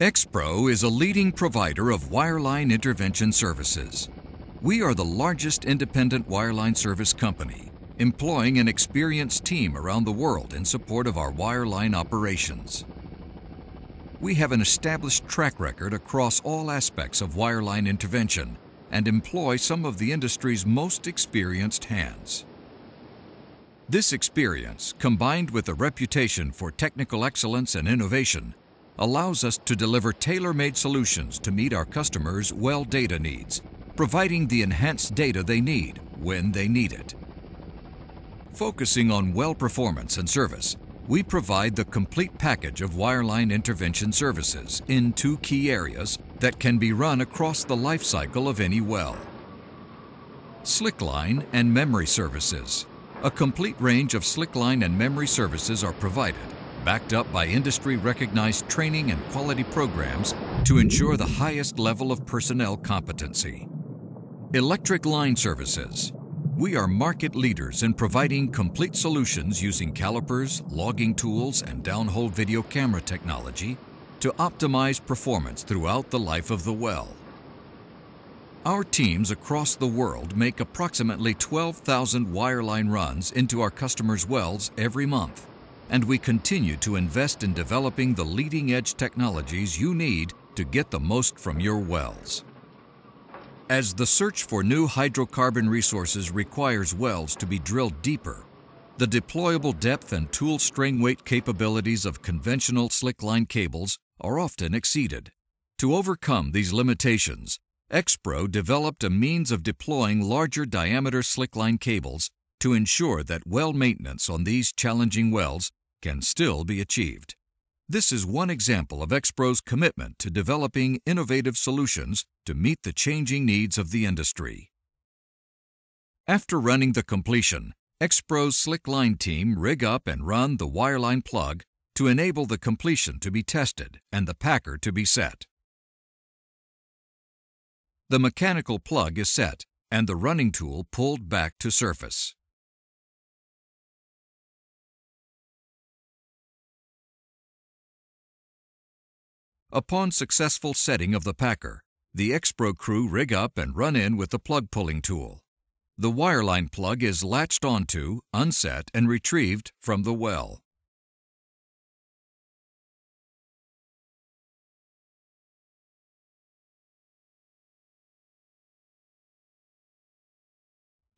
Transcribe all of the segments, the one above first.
Expro is a leading provider of wireline intervention services. We are the largest independent wireline service company, employing an experienced team around the world in support of our wireline operations. We have an established track record across all aspects of wireline intervention and employ some of the industry's most experienced hands. This experience, combined with a reputation for technical excellence and innovation, allows us to deliver tailor-made solutions to meet our customers' well data needs, providing the enhanced data they need when they need it. Focusing on well performance and service, we provide the complete package of wireline intervention services in two key areas that can be run across the life cycle of any well. Slickline and memory services. A complete range of slickline and memory services are provided backed up by industry-recognized training and quality programs to ensure the highest level of personnel competency. Electric line services. We are market leaders in providing complete solutions using calipers, logging tools, and downhole video camera technology to optimize performance throughout the life of the well. Our teams across the world make approximately 12,000 wireline runs into our customers' wells every month and we continue to invest in developing the leading edge technologies you need to get the most from your wells. As the search for new hydrocarbon resources requires wells to be drilled deeper, the deployable depth and tool string weight capabilities of conventional slickline cables are often exceeded. To overcome these limitations, Expro developed a means of deploying larger diameter slickline cables to ensure that well maintenance on these challenging wells can still be achieved. This is one example of Expro's commitment to developing innovative solutions to meet the changing needs of the industry. After running the completion, Expro's slickline team rig up and run the wireline plug to enable the completion to be tested and the packer to be set. The mechanical plug is set and the running tool pulled back to surface. Upon successful setting of the packer, the Expro crew rig up and run in with the plug pulling tool. The wireline plug is latched onto, unset, and retrieved from the well.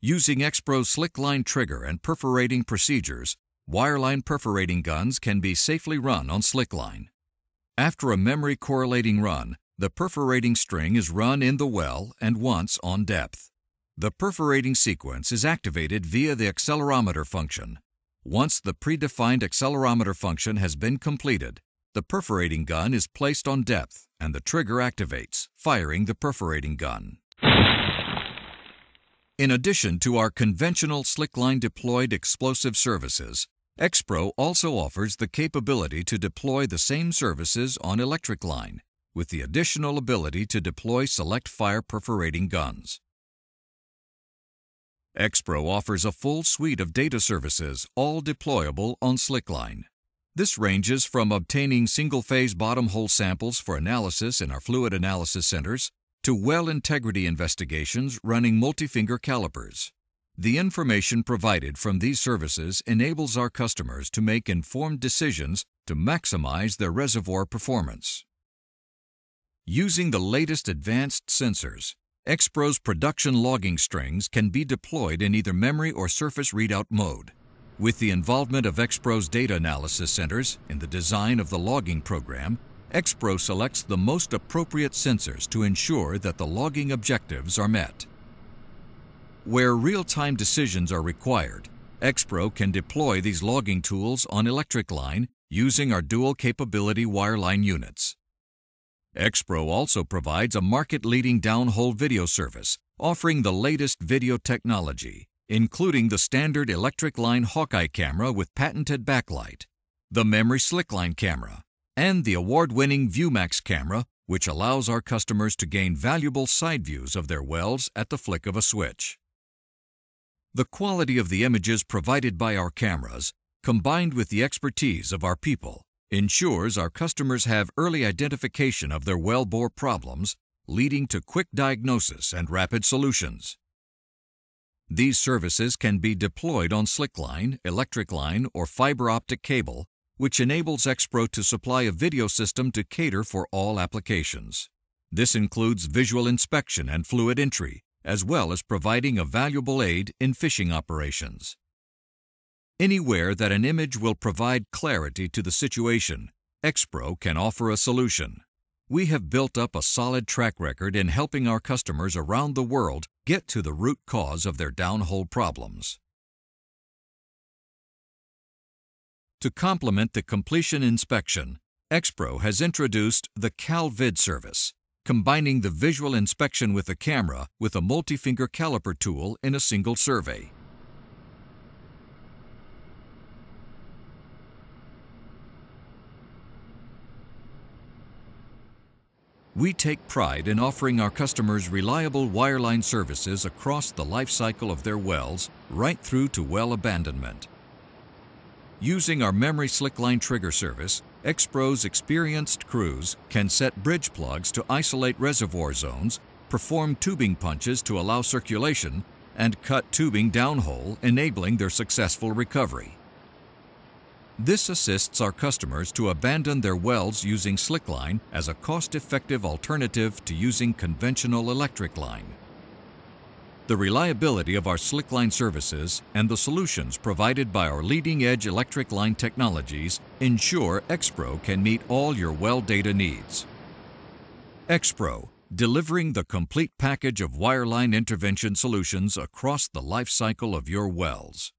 Using Expro's slickline trigger and perforating procedures, wireline perforating guns can be safely run on slickline. After a memory correlating run, the perforating string is run in the well and once on depth. The perforating sequence is activated via the accelerometer function. Once the predefined accelerometer function has been completed, the perforating gun is placed on depth and the trigger activates, firing the perforating gun. In addition to our conventional slickline deployed explosive services, Expro also offers the capability to deploy the same services on electric line, with the additional ability to deploy select fire perforating guns. Expro offers a full suite of data services, all deployable on Slickline. This ranges from obtaining single-phase bottom hole samples for analysis in our fluid analysis centers to well integrity investigations running multi-finger calipers. The information provided from these services enables our customers to make informed decisions to maximize their reservoir performance. Using the latest advanced sensors, Expro's production logging strings can be deployed in either memory or surface readout mode. With the involvement of Expro's data analysis centers in the design of the logging program, Expro selects the most appropriate sensors to ensure that the logging objectives are met. Where real-time decisions are required, Expro can deploy these logging tools on electric line using our dual capability wireline units. Expro also provides a market-leading downhole video service offering the latest video technology, including the standard electric line Hawkeye camera with patented backlight, the memory slickline camera, and the award-winning ViewMax camera, which allows our customers to gain valuable side views of their wells at the flick of a switch. The quality of the images provided by our cameras, combined with the expertise of our people, ensures our customers have early identification of their well-bore problems, leading to quick diagnosis and rapid solutions. These services can be deployed on slickline, electric line, or fiber optic cable, which enables Expro to supply a video system to cater for all applications. This includes visual inspection and fluid entry, as well as providing a valuable aid in fishing operations. Anywhere that an image will provide clarity to the situation, Expro can offer a solution. We have built up a solid track record in helping our customers around the world get to the root cause of their downhole problems. To complement the completion inspection, Expro has introduced the CalVid service, combining the visual inspection with a camera with a multi-finger caliper tool in a single survey. We take pride in offering our customers reliable wireline services across the life cycle of their wells, right through to well abandonment. Using our memory slickline trigger service, Expro's experienced crews can set bridge plugs to isolate reservoir zones, perform tubing punches to allow circulation, and cut tubing downhole, enabling their successful recovery. This assists our customers to abandon their wells using slickline as a cost-effective alternative to using conventional electric line. The reliability of our slickline services and the solutions provided by our leading-edge electric line technologies ensure Expro can meet all your well data needs. Expro, delivering the complete package of wireline intervention solutions across the life cycle of your wells.